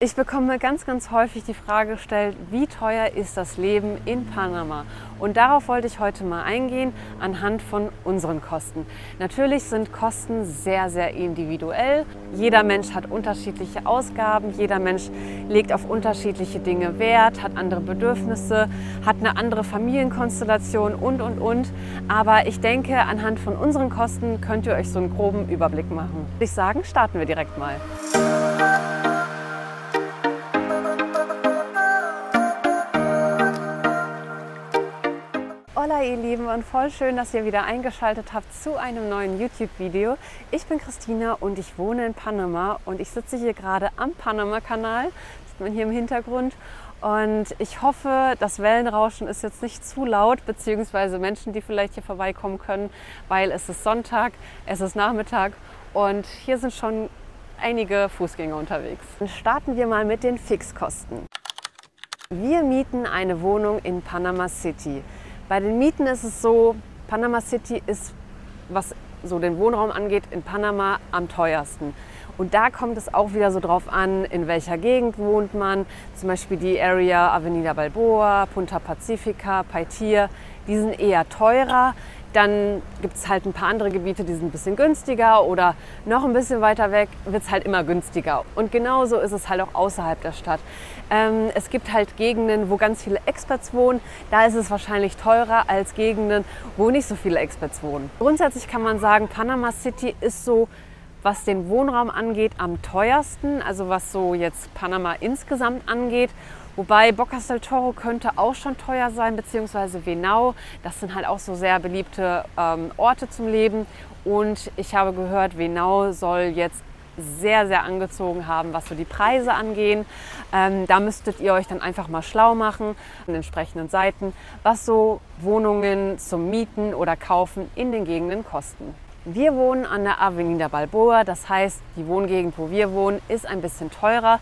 Ich bekomme ganz, ganz häufig die Frage gestellt, wie teuer ist das Leben in Panama? Und darauf wollte ich heute mal eingehen anhand von unseren Kosten. Natürlich sind Kosten sehr, sehr individuell. Jeder Mensch hat unterschiedliche Ausgaben, jeder Mensch legt auf unterschiedliche Dinge Wert, hat andere Bedürfnisse, hat eine andere Familienkonstellation und, und, und. Aber ich denke, anhand von unseren Kosten könnt ihr euch so einen groben Überblick machen. Ich sagen, starten wir direkt mal. Hola ihr Lieben und voll schön, dass ihr wieder eingeschaltet habt zu einem neuen YouTube-Video. Ich bin Christina und ich wohne in Panama und ich sitze hier gerade am Panama-Kanal, sieht man hier im Hintergrund. Und ich hoffe, das Wellenrauschen ist jetzt nicht zu laut, beziehungsweise Menschen, die vielleicht hier vorbeikommen können, weil es ist Sonntag, es ist Nachmittag und hier sind schon einige Fußgänger unterwegs. Dann starten wir mal mit den Fixkosten. Wir mieten eine Wohnung in Panama City. Bei den Mieten ist es so, Panama City ist, was so den Wohnraum angeht, in Panama am teuersten. Und da kommt es auch wieder so drauf an, in welcher Gegend wohnt man. Zum Beispiel die Area Avenida Balboa, Punta Pacifica, Paitier. Die sind eher teurer. Dann gibt es halt ein paar andere Gebiete, die sind ein bisschen günstiger oder noch ein bisschen weiter weg wird es halt immer günstiger. Und genauso ist es halt auch außerhalb der Stadt. Ähm, es gibt halt Gegenden, wo ganz viele Experts wohnen. Da ist es wahrscheinlich teurer als Gegenden, wo nicht so viele Experts wohnen. Grundsätzlich kann man sagen, Panama City ist so was den Wohnraum angeht, am teuersten, also was so jetzt Panama insgesamt angeht. Wobei Bocas del Toro könnte auch schon teuer sein, beziehungsweise Venau. Das sind halt auch so sehr beliebte ähm, Orte zum Leben. Und ich habe gehört, Venau soll jetzt sehr, sehr angezogen haben, was so die Preise angehen. Ähm, da müsstet ihr euch dann einfach mal schlau machen an entsprechenden Seiten, was so Wohnungen zum Mieten oder Kaufen in den Gegenden kosten. Wir wohnen an der Avenida Balboa, das heißt, die Wohngegend, wo wir wohnen, ist ein bisschen teurer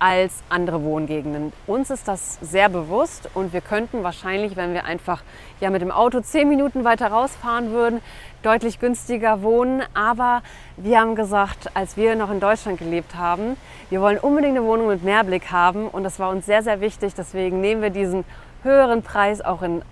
als andere Wohngegenden. Uns ist das sehr bewusst und wir könnten wahrscheinlich, wenn wir einfach ja mit dem Auto zehn Minuten weiter rausfahren würden, deutlich günstiger wohnen. Aber wir haben gesagt, als wir noch in Deutschland gelebt haben, wir wollen unbedingt eine Wohnung mit Mehrblick haben und das war uns sehr, sehr wichtig. Deswegen nehmen wir diesen höheren Preis auch in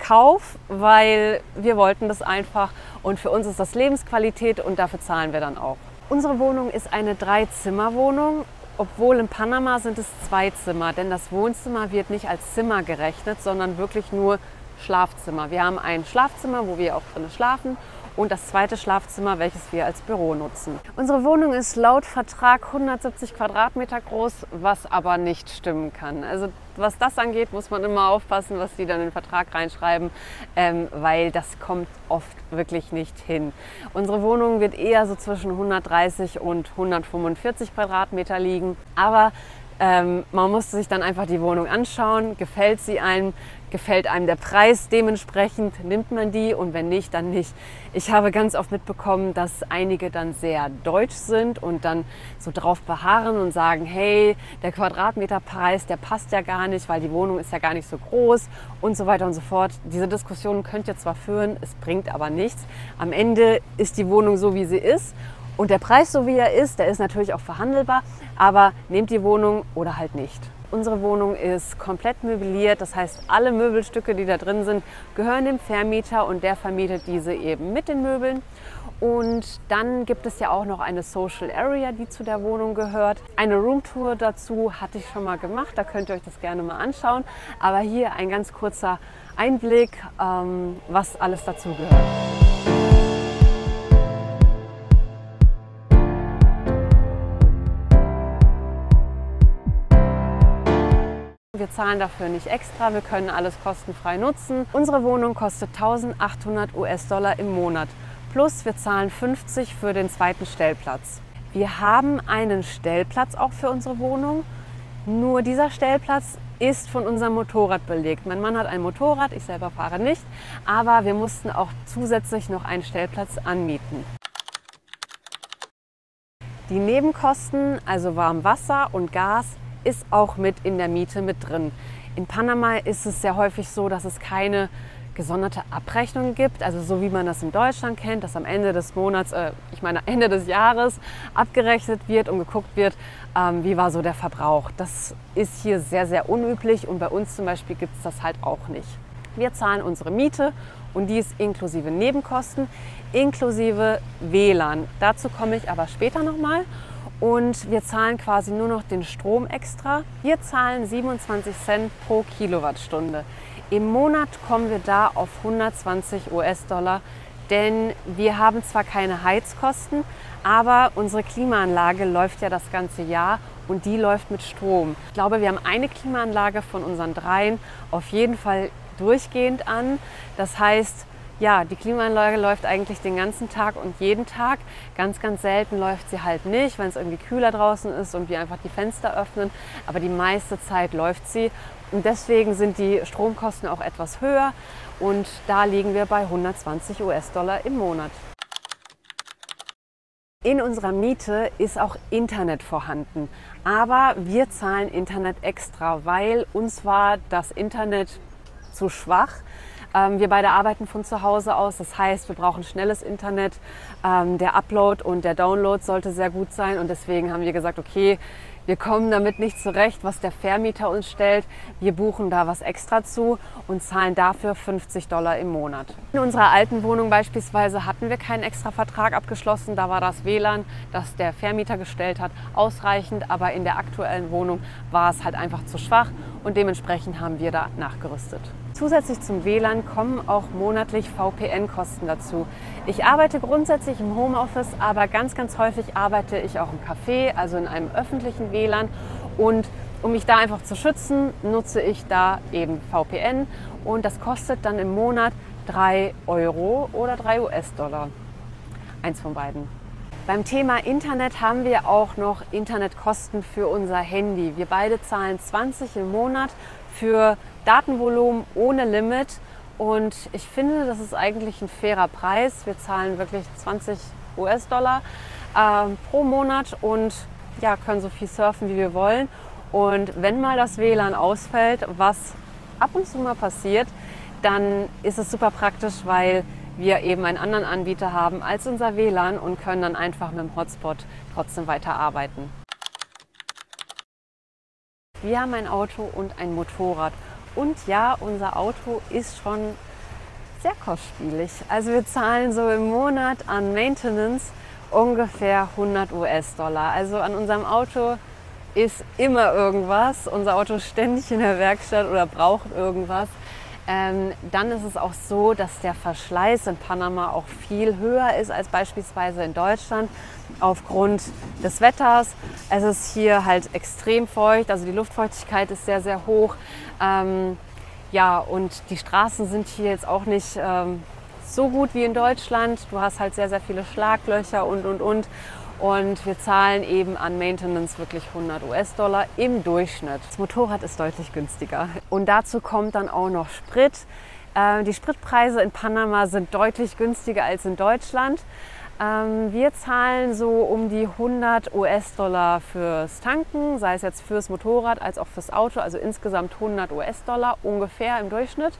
Kauf, weil wir wollten das einfach und für uns ist das Lebensqualität und dafür zahlen wir dann auch. Unsere Wohnung ist eine Drei-Zimmer-Wohnung obwohl in Panama sind es zwei Zimmer, denn das Wohnzimmer wird nicht als Zimmer gerechnet, sondern wirklich nur Schlafzimmer. Wir haben ein Schlafzimmer, wo wir auch drin schlafen und das zweite Schlafzimmer, welches wir als Büro nutzen. Unsere Wohnung ist laut Vertrag 170 Quadratmeter groß, was aber nicht stimmen kann. Also was das angeht, muss man immer aufpassen, was die dann in den Vertrag reinschreiben, ähm, weil das kommt oft wirklich nicht hin. Unsere Wohnung wird eher so zwischen 130 und 145 Quadratmeter liegen, aber ähm, man musste sich dann einfach die Wohnung anschauen, gefällt sie einem, gefällt einem der Preis dementsprechend, nimmt man die und wenn nicht, dann nicht. Ich habe ganz oft mitbekommen, dass einige dann sehr deutsch sind und dann so drauf beharren und sagen, hey, der Quadratmeterpreis, der passt ja gar nicht, weil die Wohnung ist ja gar nicht so groß und so weiter und so fort. Diese Diskussion könnt ihr zwar führen, es bringt aber nichts. Am Ende ist die Wohnung so, wie sie ist und der Preis, so wie er ist, der ist natürlich auch verhandelbar, aber nehmt die Wohnung oder halt nicht. Unsere Wohnung ist komplett möbliert, das heißt, alle Möbelstücke, die da drin sind, gehören dem Vermieter und der vermietet diese eben mit den Möbeln. Und dann gibt es ja auch noch eine Social Area, die zu der Wohnung gehört. Eine Roomtour dazu hatte ich schon mal gemacht, da könnt ihr euch das gerne mal anschauen. Aber hier ein ganz kurzer Einblick, ähm, was alles dazu gehört. Wir zahlen dafür nicht extra, wir können alles kostenfrei nutzen. Unsere Wohnung kostet 1800 US-Dollar im Monat. Plus wir zahlen 50 für den zweiten Stellplatz. Wir haben einen Stellplatz auch für unsere Wohnung. Nur dieser Stellplatz ist von unserem Motorrad belegt. Mein Mann hat ein Motorrad, ich selber fahre nicht, aber wir mussten auch zusätzlich noch einen Stellplatz anmieten. Die Nebenkosten, also Warmwasser und Gas, ist auch mit in der Miete mit drin. In Panama ist es sehr häufig so, dass es keine gesonderte Abrechnungen gibt, also so wie man das in Deutschland kennt, dass am Ende des Monats, äh, ich meine Ende des Jahres, abgerechnet wird und geguckt wird, ähm, wie war so der Verbrauch. Das ist hier sehr, sehr unüblich und bei uns zum Beispiel gibt es das halt auch nicht. Wir zahlen unsere Miete und die ist inklusive Nebenkosten, inklusive WLAN. Dazu komme ich aber später nochmal. Und wir zahlen quasi nur noch den Strom extra. Wir zahlen 27 Cent pro Kilowattstunde. Im Monat kommen wir da auf 120 US-Dollar, denn wir haben zwar keine Heizkosten, aber unsere Klimaanlage läuft ja das ganze Jahr und die läuft mit Strom. Ich glaube, wir haben eine Klimaanlage von unseren dreien auf jeden Fall durchgehend an. Das heißt, ja, die Klimaanlage läuft eigentlich den ganzen Tag und jeden Tag. Ganz, ganz selten läuft sie halt nicht, wenn es irgendwie kühler draußen ist und wir einfach die Fenster öffnen. Aber die meiste Zeit läuft sie. Und deswegen sind die Stromkosten auch etwas höher. Und da liegen wir bei 120 US-Dollar im Monat. In unserer Miete ist auch Internet vorhanden. Aber wir zahlen Internet extra, weil uns war das Internet zu schwach. Ähm, wir beide arbeiten von zu Hause aus, das heißt, wir brauchen schnelles Internet. Ähm, der Upload und der Download sollte sehr gut sein und deswegen haben wir gesagt, okay, wir kommen damit nicht zurecht, was der Vermieter uns stellt. Wir buchen da was extra zu und zahlen dafür 50 Dollar im Monat. In unserer alten Wohnung beispielsweise hatten wir keinen extra Vertrag abgeschlossen. Da war das WLAN, das der Vermieter gestellt hat, ausreichend. Aber in der aktuellen Wohnung war es halt einfach zu schwach und dementsprechend haben wir da nachgerüstet. Zusätzlich zum WLAN kommen auch monatlich VPN-Kosten dazu. Ich arbeite grundsätzlich im Homeoffice, aber ganz, ganz häufig arbeite ich auch im Café, also in einem öffentlichen WLAN. Und um mich da einfach zu schützen, nutze ich da eben VPN und das kostet dann im Monat 3 Euro oder 3 US-Dollar. Eins von beiden. Beim Thema Internet haben wir auch noch Internetkosten für unser Handy. Wir beide zahlen 20 im Monat für Datenvolumen ohne Limit. Und ich finde, das ist eigentlich ein fairer Preis. Wir zahlen wirklich 20 US-Dollar äh, pro Monat und ja, können so viel surfen, wie wir wollen. Und wenn mal das WLAN ausfällt, was ab und zu mal passiert, dann ist es super praktisch, weil wir eben einen anderen Anbieter haben als unser WLAN und können dann einfach mit dem Hotspot trotzdem weiterarbeiten. Wir haben ein Auto und ein Motorrad. Und ja, unser Auto ist schon sehr kostspielig. Also wir zahlen so im Monat an Maintenance ungefähr 100 US-Dollar. Also an unserem Auto ist immer irgendwas. Unser Auto ist ständig in der Werkstatt oder braucht irgendwas. Ähm, dann ist es auch so, dass der Verschleiß in Panama auch viel höher ist als beispielsweise in Deutschland aufgrund des Wetters. Es ist hier halt extrem feucht, also die Luftfeuchtigkeit ist sehr, sehr hoch. Ähm, ja, und die Straßen sind hier jetzt auch nicht ähm, so gut wie in Deutschland. Du hast halt sehr, sehr viele Schlaglöcher und, und, und. Und wir zahlen eben an Maintenance wirklich 100 US-Dollar im Durchschnitt. Das Motorrad ist deutlich günstiger. Und dazu kommt dann auch noch Sprit. Äh, die Spritpreise in Panama sind deutlich günstiger als in Deutschland. Ähm, wir zahlen so um die 100 US-Dollar fürs Tanken, sei es jetzt fürs Motorrad als auch fürs Auto, also insgesamt 100 US-Dollar ungefähr im Durchschnitt.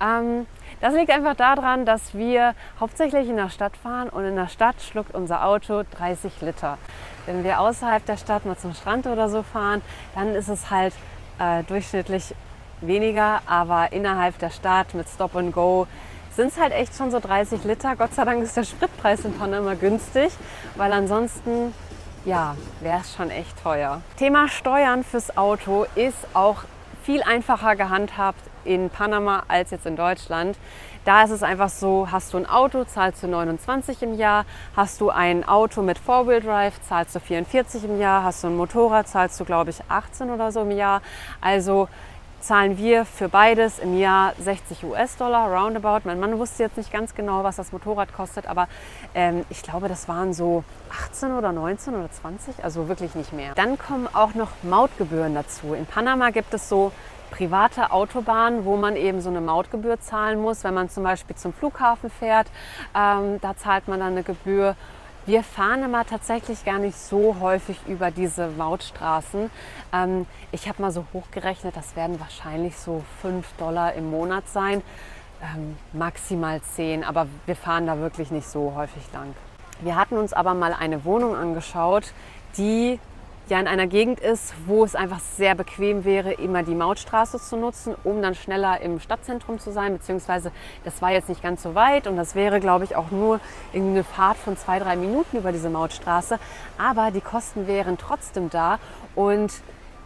Ähm, das liegt einfach daran, dass wir hauptsächlich in der Stadt fahren und in der Stadt schluckt unser Auto 30 Liter. Wenn wir außerhalb der Stadt mal zum Strand oder so fahren, dann ist es halt äh, durchschnittlich weniger, aber innerhalb der Stadt mit Stop and Go sind es halt echt schon so 30 Liter. Gott sei Dank ist der Spritpreis in Panama günstig, weil ansonsten ja, wäre es schon echt teuer. Thema Steuern fürs Auto ist auch viel einfacher gehandhabt in Panama als jetzt in Deutschland. Da ist es einfach so, hast du ein Auto, zahlst du 29 im Jahr, hast du ein Auto mit Four-Wheel Drive, zahlst du 44 im Jahr, hast du ein Motorrad, zahlst du glaube ich 18 oder so im Jahr. Also zahlen wir für beides im Jahr 60 US-Dollar, roundabout. Mein Mann wusste jetzt nicht ganz genau, was das Motorrad kostet, aber ähm, ich glaube, das waren so 18 oder 19 oder 20, also wirklich nicht mehr. Dann kommen auch noch Mautgebühren dazu. In Panama gibt es so private Autobahnen, wo man eben so eine Mautgebühr zahlen muss. Wenn man zum Beispiel zum Flughafen fährt, ähm, da zahlt man dann eine Gebühr. Wir fahren aber tatsächlich gar nicht so häufig über diese Mautstraßen. Ähm, ich habe mal so hochgerechnet, das werden wahrscheinlich so 5 Dollar im Monat sein. ähm, maximal zehn, aber wir fahren da wirklich nicht so häufig lang. Wir hatten uns aber mal eine Wohnung angeschaut, die ja in einer Gegend ist, wo es einfach sehr bequem wäre, immer die Mautstraße zu nutzen, um dann schneller im Stadtzentrum zu sein, beziehungsweise das war jetzt nicht ganz so weit und das wäre, glaube ich, auch nur eine Fahrt von zwei, drei Minuten über diese Mautstraße, aber die Kosten wären trotzdem da und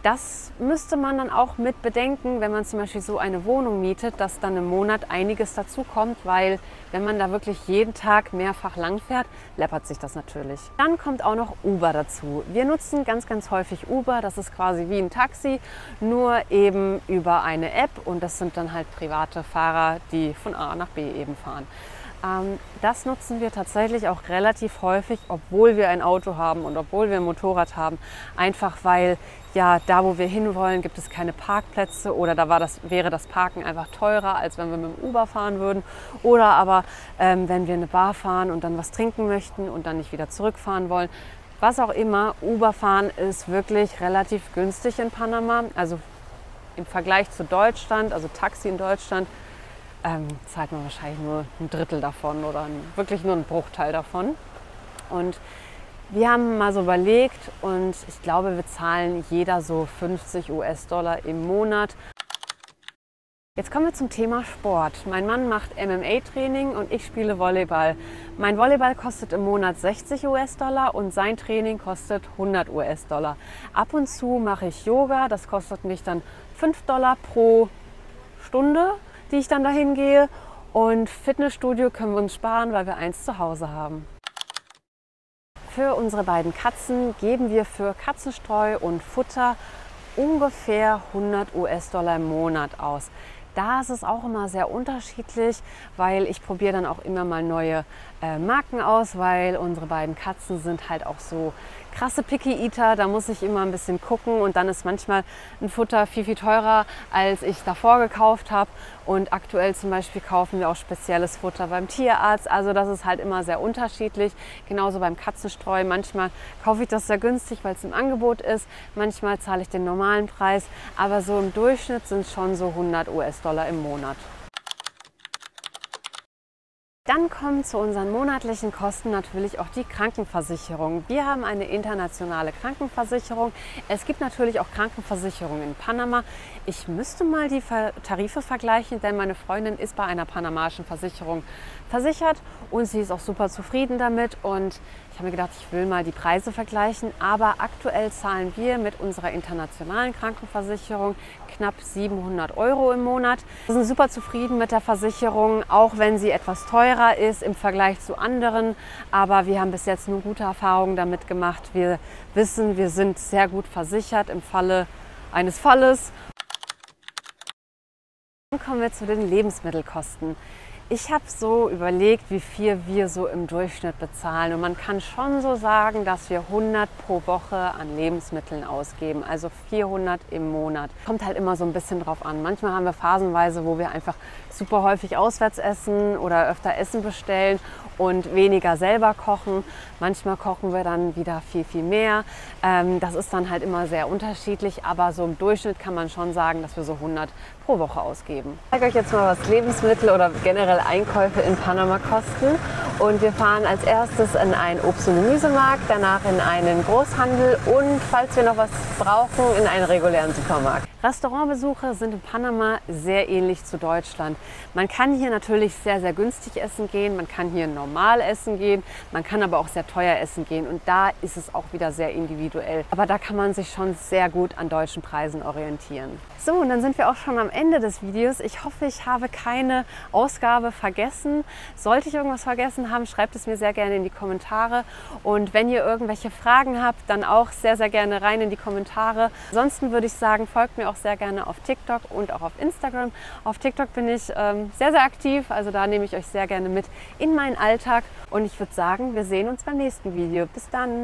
das müsste man dann auch mit bedenken, wenn man zum Beispiel so eine Wohnung mietet, dass dann im Monat einiges dazu kommt, weil wenn man da wirklich jeden Tag mehrfach langfährt, läppert sich das natürlich. Dann kommt auch noch Uber dazu. Wir nutzen ganz, ganz häufig Uber. Das ist quasi wie ein Taxi, nur eben über eine App und das sind dann halt private Fahrer, die von A nach B eben fahren. Ähm, das nutzen wir tatsächlich auch relativ häufig, obwohl wir ein Auto haben und obwohl wir ein Motorrad haben. Einfach weil ja, da wo wir hinwollen, gibt es keine Parkplätze oder da war das, wäre das Parken einfach teurer, als wenn wir mit dem Uber fahren würden. Oder aber ähm, wenn wir eine Bar fahren und dann was trinken möchten und dann nicht wieder zurückfahren wollen. Was auch immer, Uber fahren ist wirklich relativ günstig in Panama. Also im Vergleich zu Deutschland, also Taxi in Deutschland, ähm, zahlt man wahrscheinlich nur ein Drittel davon oder wirklich nur einen Bruchteil davon. Und wir haben mal so überlegt und ich glaube, wir zahlen jeder so 50 US-Dollar im Monat. Jetzt kommen wir zum Thema Sport. Mein Mann macht MMA-Training und ich spiele Volleyball. Mein Volleyball kostet im Monat 60 US-Dollar und sein Training kostet 100 US-Dollar. Ab und zu mache ich Yoga, das kostet mich dann 5 Dollar pro Stunde die ich dann dahin gehe. Und Fitnessstudio können wir uns sparen, weil wir eins zu Hause haben. Für unsere beiden Katzen geben wir für Katzenstreu und Futter ungefähr 100 US-Dollar im Monat aus. Da ist es auch immer sehr unterschiedlich, weil ich probiere dann auch immer mal neue äh, Marken aus, weil unsere beiden Katzen sind halt auch so krasse Picky Eater. Da muss ich immer ein bisschen gucken und dann ist manchmal ein Futter viel, viel teurer, als ich davor gekauft habe. Und aktuell zum Beispiel kaufen wir auch spezielles Futter beim Tierarzt. Also das ist halt immer sehr unterschiedlich. Genauso beim Katzenstreu. Manchmal kaufe ich das sehr günstig, weil es im Angebot ist. Manchmal zahle ich den normalen Preis. Aber so im Durchschnitt sind es schon so 100 US-Dollar im Monat. Dann kommen zu unseren monatlichen Kosten natürlich auch die Krankenversicherung. Wir haben eine internationale Krankenversicherung. Es gibt natürlich auch Krankenversicherungen in Panama. Ich müsste mal die Tarife vergleichen, denn meine Freundin ist bei einer panamaischen Versicherung versichert und sie ist auch super zufrieden damit. Und ich habe mir gedacht, ich will mal die Preise vergleichen. Aber aktuell zahlen wir mit unserer internationalen Krankenversicherung knapp 700 Euro im Monat. Wir sind super zufrieden mit der Versicherung, auch wenn sie etwas teurer ist im Vergleich zu anderen. Aber wir haben bis jetzt nur gute Erfahrungen damit gemacht. Wir wissen, wir sind sehr gut versichert im Falle eines Falles. Dann kommen wir zu den Lebensmittelkosten. Ich habe so überlegt, wie viel wir so im Durchschnitt bezahlen. Und man kann schon so sagen, dass wir 100 pro Woche an Lebensmitteln ausgeben, also 400 im Monat. Kommt halt immer so ein bisschen drauf an. Manchmal haben wir phasenweise, wo wir einfach super häufig auswärts essen oder öfter Essen bestellen und weniger selber kochen. Manchmal kochen wir dann wieder viel, viel mehr. Ähm, das ist dann halt immer sehr unterschiedlich, aber so im Durchschnitt kann man schon sagen, dass wir so 100 pro Woche ausgeben. Ich zeige euch jetzt mal, was Lebensmittel oder generell Einkäufe in Panama kosten. Und wir fahren als erstes in einen Obst- und Gemüsemarkt, danach in einen Großhandel und falls wir noch was brauchen, in einen regulären Supermarkt. Restaurantbesuche sind in Panama sehr ähnlich zu Deutschland. Man kann hier natürlich sehr, sehr günstig essen gehen, man kann hier normal essen gehen, man kann aber auch sehr teuer essen gehen und da ist es auch wieder sehr individuell. Aber da kann man sich schon sehr gut an deutschen Preisen orientieren. So, und dann sind wir auch schon am Ende des Videos. Ich hoffe, ich habe keine Ausgabe vergessen. Sollte ich irgendwas vergessen haben, schreibt es mir sehr gerne in die Kommentare. Und wenn ihr irgendwelche Fragen habt, dann auch sehr, sehr gerne rein in die Kommentare. Ansonsten würde ich sagen, folgt mir auch sehr gerne auf TikTok und auch auf Instagram. Auf TikTok bin ich ähm, sehr, sehr aktiv, also da nehme ich euch sehr gerne mit in meinen Alltag. Und ich würde sagen, wir sehen uns beim nächsten Video. Bis dann!